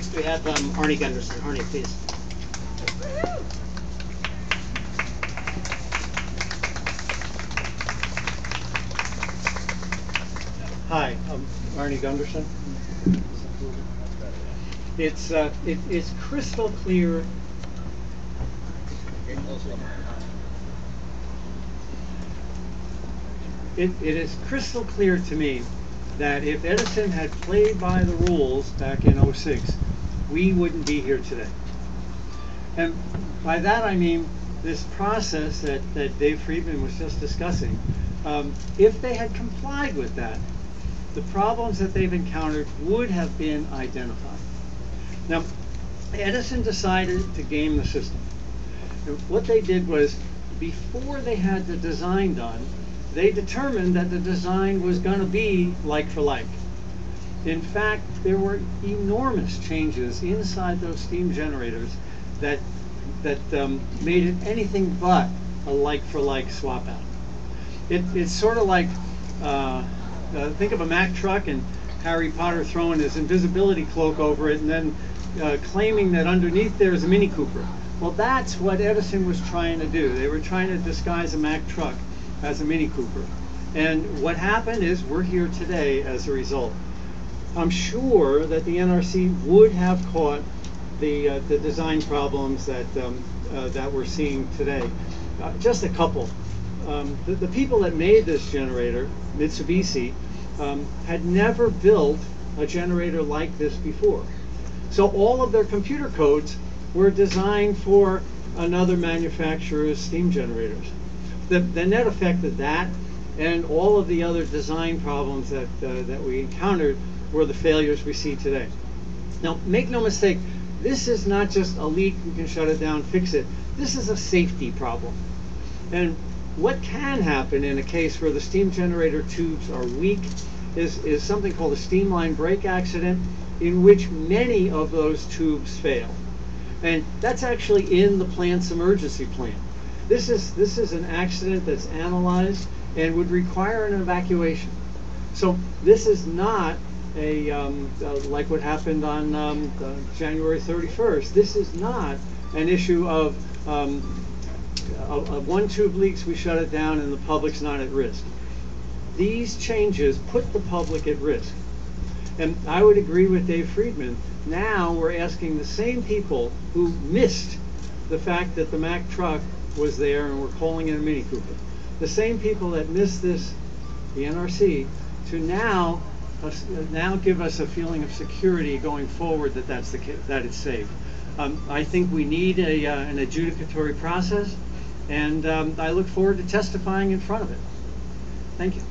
next we have um, Arnie Gundersen. Arnie, please. Hi, I'm Arnie Gundersen. It's, uh, it, it's crystal clear. It, it is crystal clear to me that if Edison had played by the rules back in 06, we wouldn't be here today. And by that I mean this process that, that Dave Freeman was just discussing. Um, if they had complied with that, the problems that they've encountered would have been identified. Now, Edison decided to game the system. And what they did was, before they had the design done, they determined that the design was going to be like for like. In fact, there were enormous changes inside those steam generators that that um, made it anything but a like for like swap out. It, it's sort of like uh, uh, think of a Mack truck and Harry Potter throwing his invisibility cloak over it and then uh, claiming that underneath there is a Mini Cooper. Well, that's what Edison was trying to do. They were trying to disguise a Mack truck as a Mini Cooper. And what happened is we're here today as a result. I'm sure that the NRC would have caught the, uh, the design problems that, um, uh, that we're seeing today. Uh, just a couple. Um, the, the, people that made this generator, Mitsubishi, um, had never built a generator like this before. So all of their computer codes were designed for another manufacturer's steam generators. The, the net effect of that and all of the other design problems that, uh, that we encountered were the failures we see today. Now, make no mistake, this is not just a leak, we can shut it down, fix it. This is a safety problem. And what can happen in a case where the steam generator tubes are weak is, is something called a steam line break accident in which many of those tubes fail. And that's actually in the plant's emergency plan. This is, this is an accident that's analyzed and would require an evacuation. So this is not a um, uh, like what happened on um, uh, January 31st. This is not an issue of, um, of one tube leaks, we shut it down, and the public's not at risk. These changes put the public at risk. And I would agree with Dave Freeman. Now we're asking the same people who missed the fact that the Mack truck was there and we're calling it a Mini Cooper. The same people that missed this, the NRC, to now now give us a feeling of security going forward that that's the that it's safe. Um, I think we need a, uh, an adjudicatory process, and um, I look forward to testifying in front of it. Thank you.